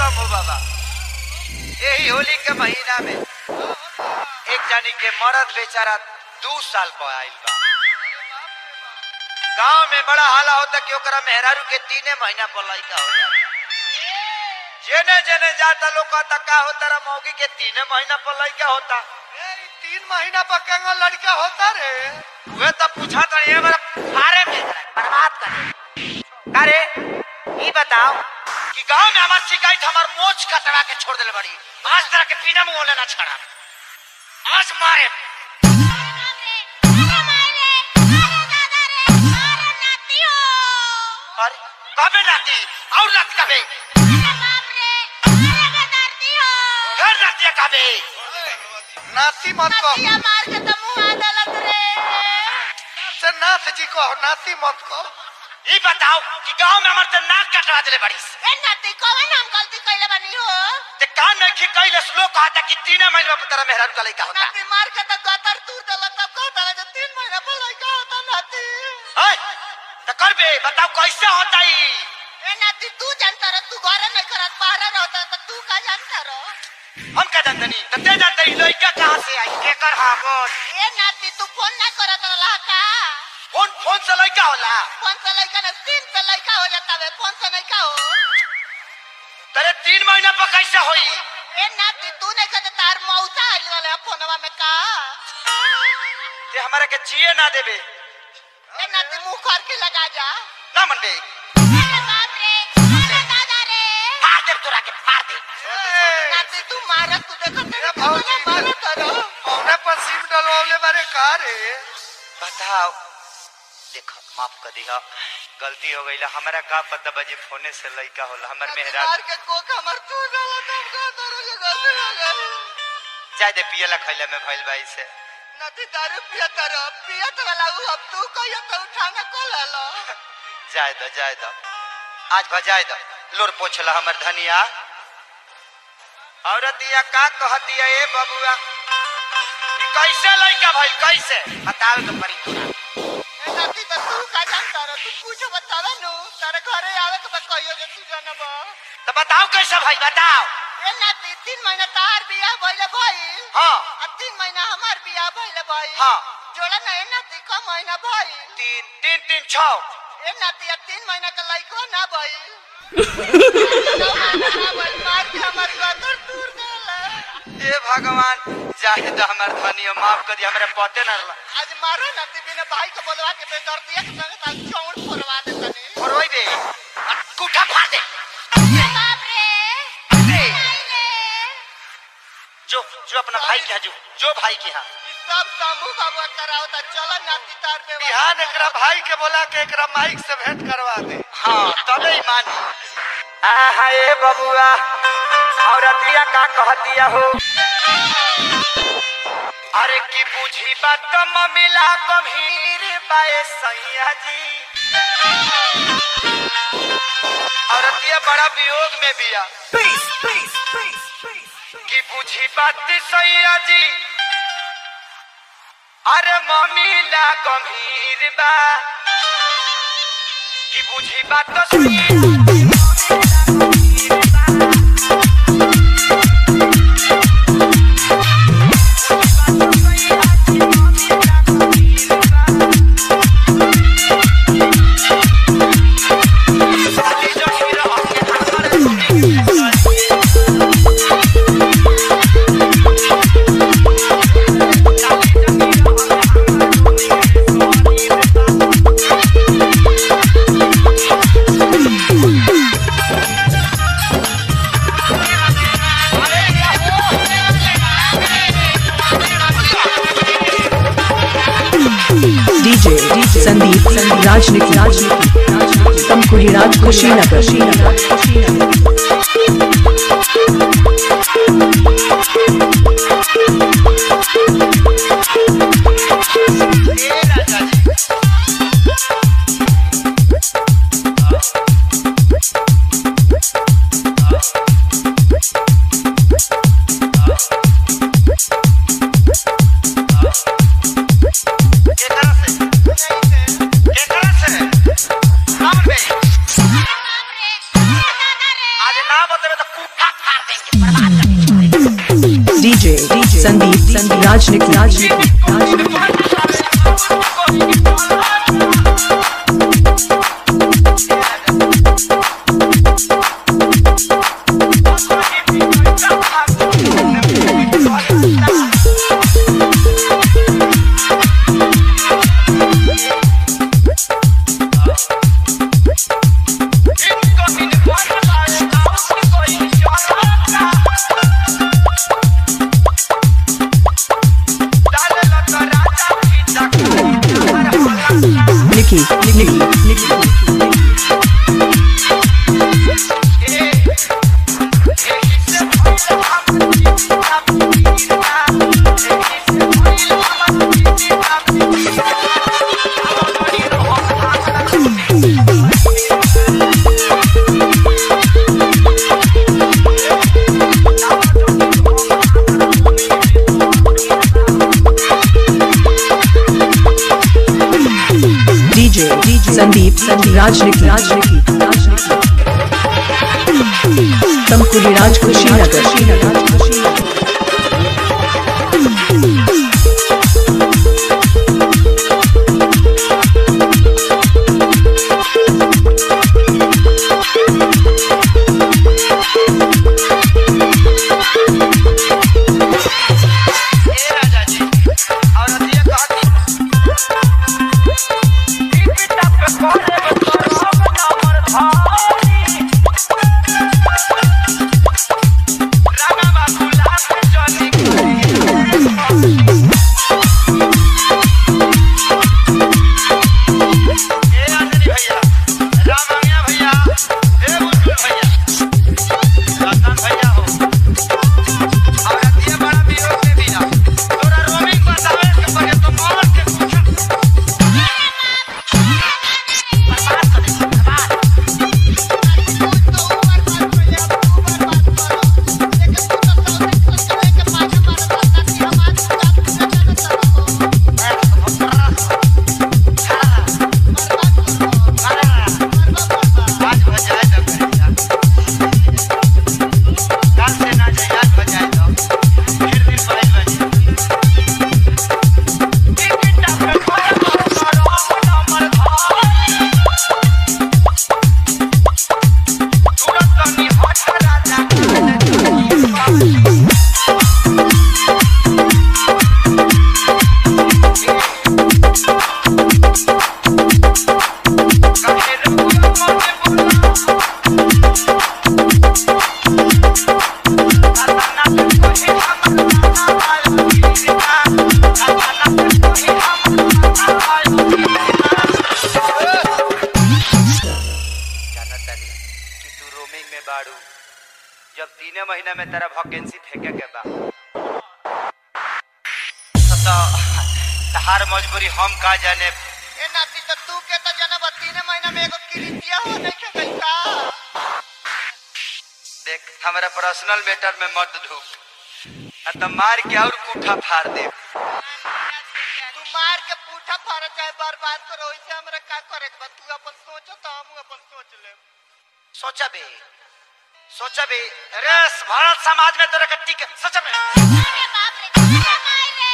समूह बाबा। यही होली के महीना में एक जानी के मरद बेचारा दू साल पर आइल बा। गाँव में बड़ा हाला होता कि ओकरा मेहरारू के तीने महीना पर लड़का हो जाता। जेने जेने जाता लोग कहता का होता, रा मौगी के तीने महीना पर लड़का होता। तीन महीना पर कंगा लड़का होता रे। वे तो पूछा था ये मेरा फारे में बर्बाद कर अरे, ये बताओ कि गाँव में हमार शिकायत हमार मोच कटवा के छोड़ देले बड़ी। आज तरह के पीना मुँह लेना छड़ा। आज मारे। अरे कबे नाती? और नाती कबे? फिर नाती कबे? नाती मत कहो। मार के तमु अदालत रे। से नाथ जी कहो नाती मत कहो। ये बताओ कि गाँव में हमार ते नाक कटवा देले बड़ी ते कान में खी कैले लोग कहता कि तीन महीने में तेरा मेहरारू का लड़का होता। है तो कर बे बताओ कैसे होता ई? ए नती तू ही हम क्या जानते नहीं तो ते जानते ही लड़का कहाँ से आई केकर हाँ बोल। फ़ोन फ़ोन से लड़का होला पोन से लड़का ना तीन से लड़का हो जाता है पोन से लड़का हो तेरे तीन महीना पर कैसे होई ए नाती तू नहीं कहते तार मौसा आइल वाले फोनवा में का ते हमारा के जिए ना देबे ए नाती मुँह करके लगा जा ना मन बे फाड़ दे तोरा के फाड़ दे नाती तू मारत तू देखत नहीं मारत रो औने पर सिम डलवाले बारे का रे बताओ देखो माफ़ कर दिया। गलती हो गई। हमारा का पता बजे फोने से लड़का होला हमर मेहरा के कोक हमर तू का तोरो के गलती हो गई जाय दे पियला खैला में भइल भाई से नदी दारू पियत रो पियत वाला उ अब तू कहियो तो उठाना को ले लो। जाय दो जाय दो। आज भजाय दो। लोर पोछला हमर धनिया। औरतिया का कहतिया ए बबुआ कैसे लड़का भइल कैसे? बताओ तो परी तोरा। तू बताओ कैसे भाई बताओ तीन महीना तार बियाह भइले भइल हाँ। तीन महीना हमार बियाह भइले भइल हाँ। जोड़ा ना ए नदी का महीना भइल तीन तीन तीन छौ। ए नाती अब तीन महीना का लइको ना भइल नौ ना भइल मार के हमर गदर दूर देला ए भगवान जाहे तो हमार धनिया माफ़ कर दिया हमरा पते ना रहला। आज मारो नाती बिना भाई को बोलवा के बेदर्दिया के संग चौड़ जो जो अपना भाई के जो जो भाई के यहाँ? सब शंभू बाबू कराओ ता चलो नाती तार पे बिहान एकरा भाई के बोला के एकरा माइक से भेंट करवा दे। हाँ। तबे ही मानी। आहा ए बबुआ औरतिया का कहतिया हो। अरे की बुझी बात मिला गंभीर बाए सैया जी। औरतिया बड़ा वियोग में बिया। की बुझी बात सैया जी। अरे मम्मीला गंभीर बा। की बुझी बात सैया DJ संदीप राजनीति राजनीति राज कुशीनगर। संदीप संदीप। राजनीति राजनीति राजनीति तमकुली राज कुशीनगर जानतानी महीना में तेरा वैकेंसी फेंके के बा तो तहार मजबूरी हम का जाने ए नाती तो तू के तो जनब तीन महीना में एगो किरितिया हो नहीं गई का देख हमारा पर्सनल मैटर में मत ढूक तो मार के और कूठा फाड़ दे तू मार के पूठा फाड़ चाहे बर्बाद करो वैसे हमरा का करे बा? तू अपन सोचो तो हम अपन सोच ले सोचा बे। सोचा भी अरे भारत समाज में तेरा कट्टी के सोचा बे दादा। बाप रे कितना मार रे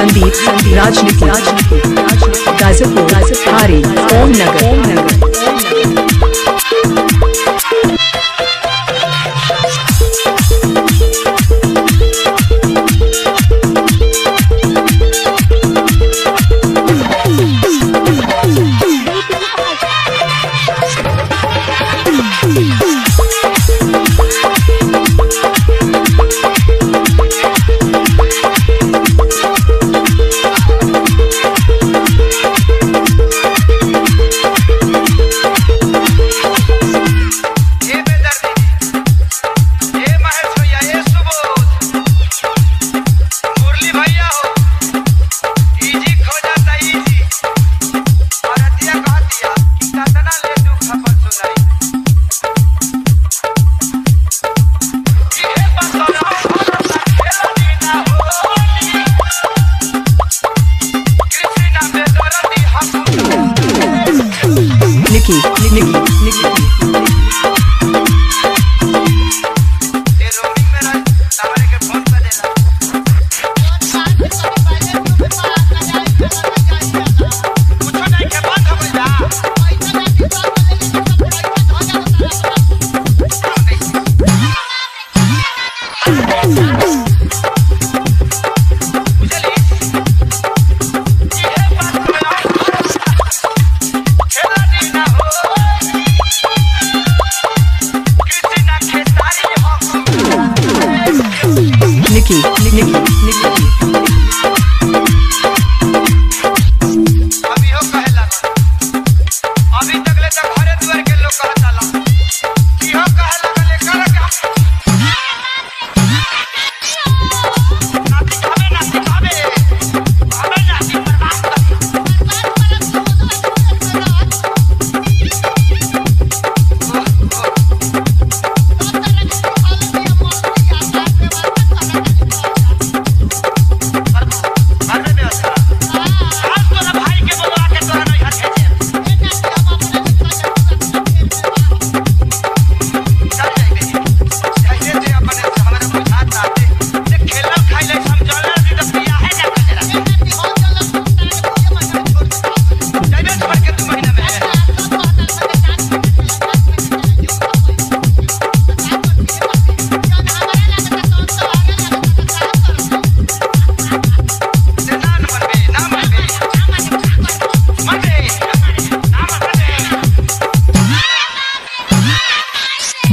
संदीप संदीप राजनीति राजनीति गाजीपुर गाजीपुर ओम नगर ओम नगर।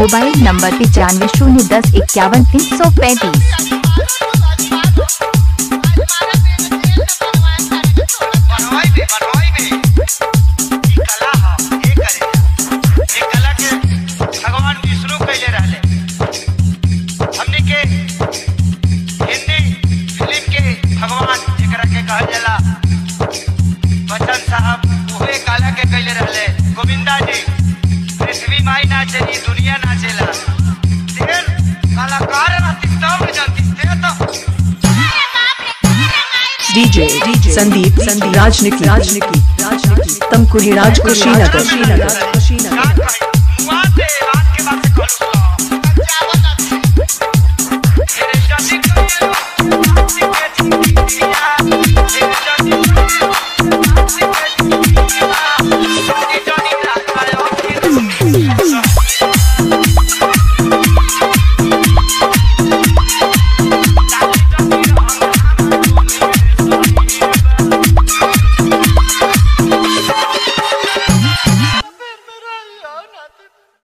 मोबाइल नंबर पचानवे शून्य दस इक्यावन तीन सौ पैंतीस। डीजे संदीप संदीप राजनिकी राजनिकी राजनिकी तमकुही राज कुशीनगर